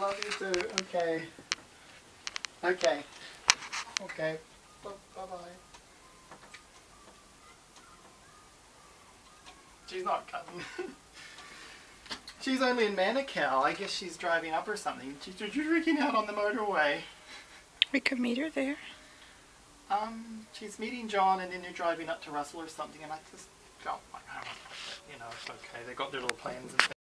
Love you too. Okay. Okay. Okay. Bye bye. She's not coming. she's only in Manukau. I guess she's driving up or something. She's she's freaking out on the motorway. We could meet her there. Um, she's meeting John and then they're driving up to Russell or something and I just felt like, don't know, you know, it's okay. They got their little plans and things.